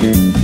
Bye.